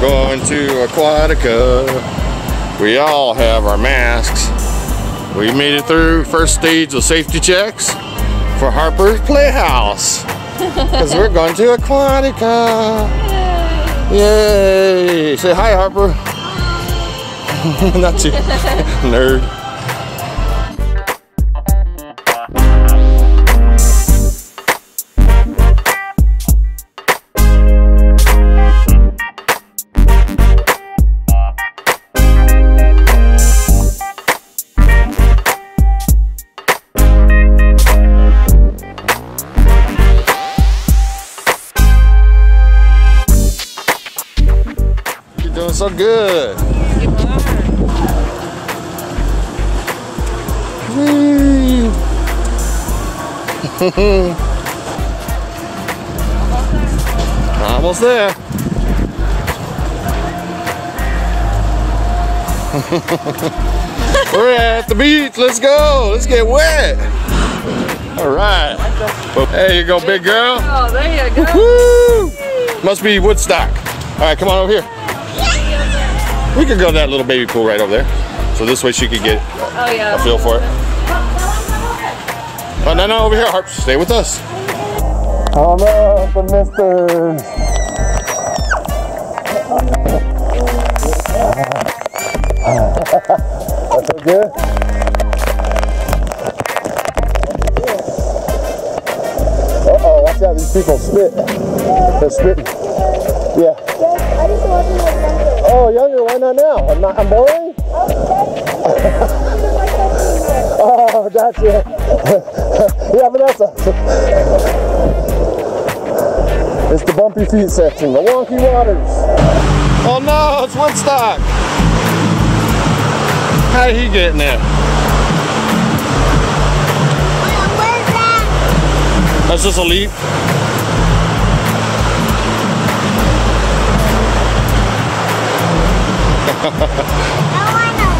We're going to Aquatica. We all have our masks. We made it through first stage of safety checks for Harper's Playhouse. Because we're going to Aquatica. Yay! Say hi, Harper. Not you, nerd. So good. Whee! Almost there. We're at the beach. Let's go. Let's get wet. All right. There you go, big girl. Oh, there you go. Woo! Must be Woodstock. All right, come on over here. We could go to that little baby pool right over there. So this way she could get Oh, yeah. a feel for it. Oh, no, no, over here, Harp. Stay with us. Come up, the mister. That's so good. Uh-oh, watch out, these people spit. They're spitting. Yeah. I just want to know Oh, younger, why not now? I'm not, I'm boring? Oh, that's it. yeah, Vanessa. it's the bumpy feet section, the wonky waters. Oh no, it's Woodstock. How did he getting there? That's just a leap. I know.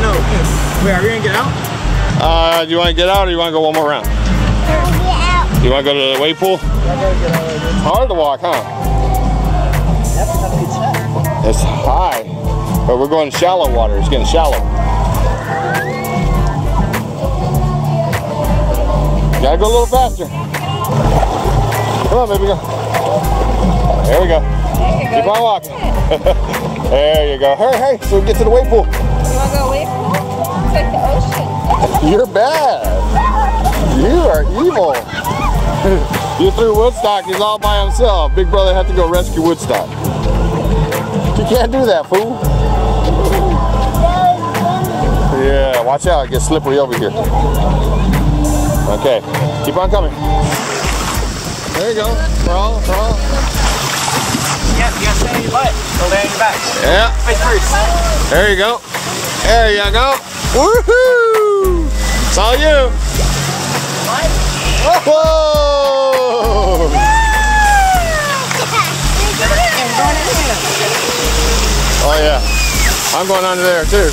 No, wait, are we gonna get out? Uh, do you want to get out or you want to go one more round? You want to go to the wave pool? Hard to walk, huh? It's high, but we're going shallow water. It's getting shallow. Gotta go a little faster. Come on, baby, go. There we go. Keep on walking. there you go. Hurry, hurry, so we get to the wave pool. You want to go away pool? it? It's like the ocean. You're bad. You are evil. you threw Woodstock. He's all by himself. Big brother had to go rescue Woodstock. You can't do that, fool. Yeah, watch out. It gets slippery over here. Okay, keep on coming. There you go. Crawl, crawl. Yeah, you gotta stay on your butt. Go lay on your back. Yeah, Face first. there you go. There you go. Woohoo! It's all you. Whoa! Oh yeah, I'm going under there too.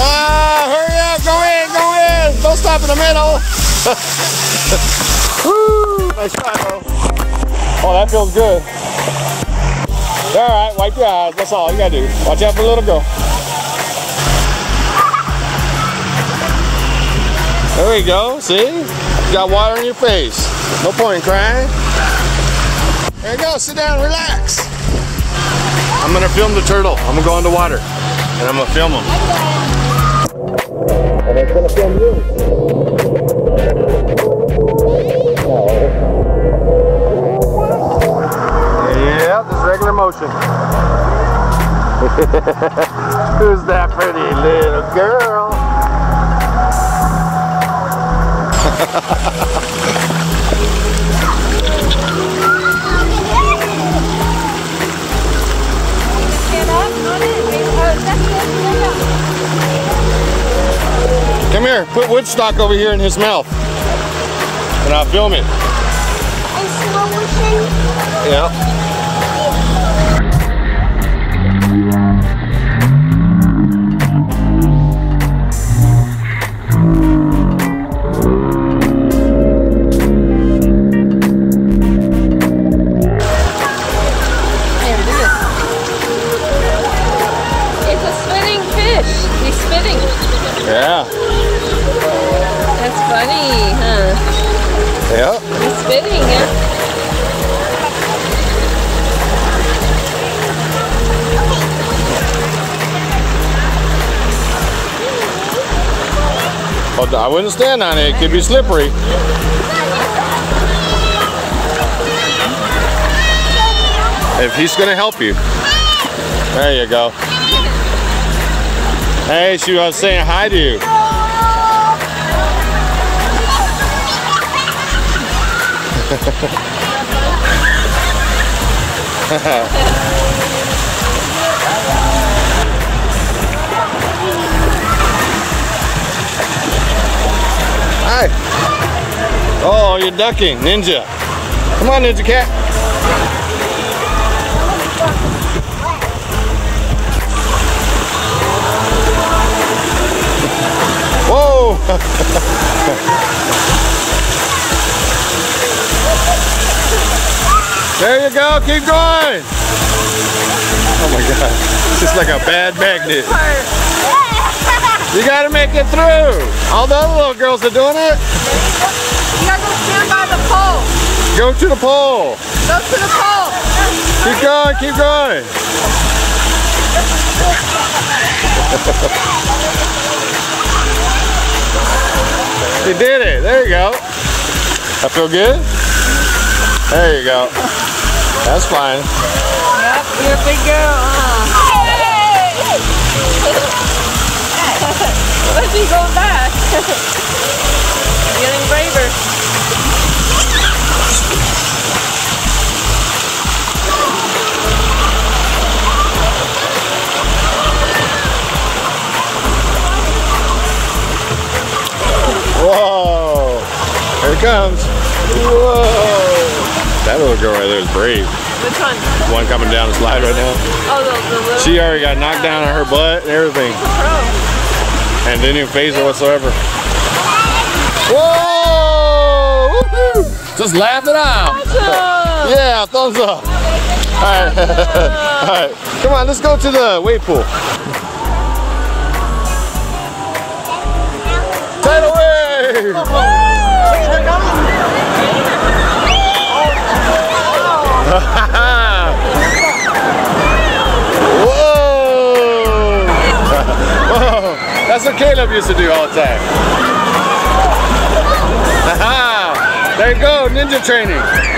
Ah, hurry up, go in, go in. Don't stop in the middle. Woo, nice try. Oh, that feels good. All right, wipe your eyes. That's all you gotta do. Watch out for the little girl. There we go. See? You got water in your face. No point in crying. There you go. Sit down, relax. I'm gonna film the turtle. I'm gonna go underwater, and I'm gonna film him. And I'm gonna film you. Motion. Who's that pretty little girl? Stand up on it. That's good. Stand up. Come here, put Woodstock over here in his mouth. And I'll film it. And slow motion. Oh, I wouldn't stand on it. It could be slippery. If he's gonna help you. There you go. Hey, she was saying hi to you. Oh, you're ducking, Ninja. Come on, Ninja Cat. Whoa! there you go, keep going! Oh my god, it's just like a bad magnet. You gotta make it through! All the other little girls are doing it. You gotta go stand by the pole. Go to the pole. Go to the pole. Keep going, keep going. you did it. There you go. I feel good? There you go. That's fine. Yep, you're a big girl, huh? It comes. Whoa. That little girl right there is brave. Which one? One coming down the slide right now. Oh, the, the little She already got knocked down on her butt and everything. And didn't even phase her whatsoever. Whoa! Just laugh it out. Awesome. Yeah, thumbs up. All right. All right. Come on, let's go to the wave pool. Tidal wave! Whoa! Whoa! That's what Caleb used to do all the time. There you go, ninja training.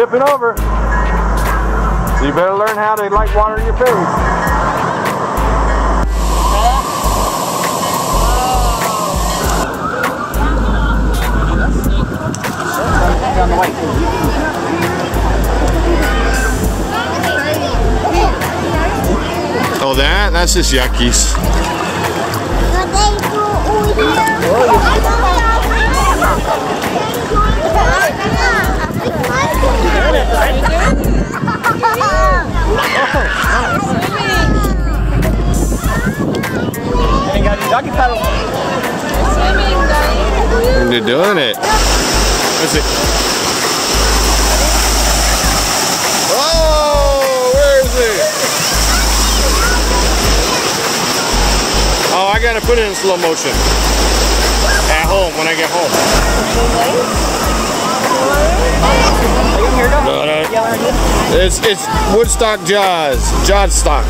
Tipping over. So you better learn how to like water in your face. Oh, that? That's just yuckies. Any doggy paddle. Swimming, Daddy. They're doing it. See. Oh, where is it? Oh, I gotta put it in slow motion. At home, when I get home. It's, it's Woodstock Jaws. Jaws stock.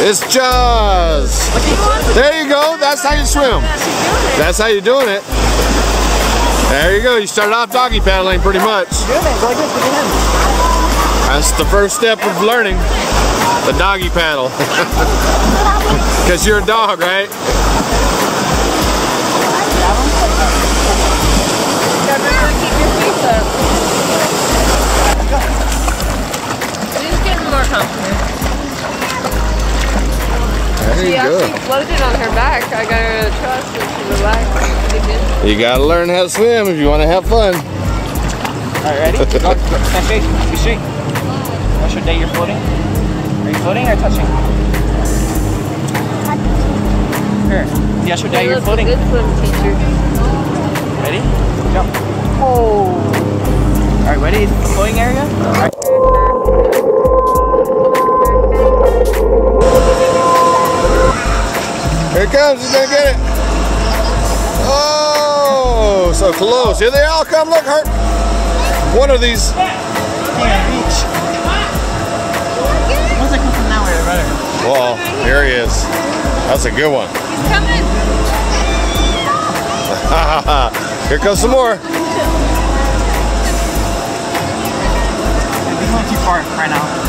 It's just. There you go. That's how you swim. That's how you're doing it. There you go. You started off doggy paddling pretty much. That's the first step of learning the doggy paddle. Because you're a dog, right? She you actually go. floated on her back. I got her to trust and she relaxed pretty. You gotta learn how to swim if you want to have fun. All right, ready? Go. Stand straight. Be straight. What's your day you're floating? Are you floating or touching? Here. Yes, your day you're floating. good swim teacher. Ready? Jump. Oh. All right, ready? Floating area. All right. Here it comes. He's gonna get it. Oh, so close. Here they all come. Look, Hurt. One of these. Can't reach. Once I come from that way, the better. Well, here he is. That's a good one. He's coming. Here comes some more. He's going too far right now.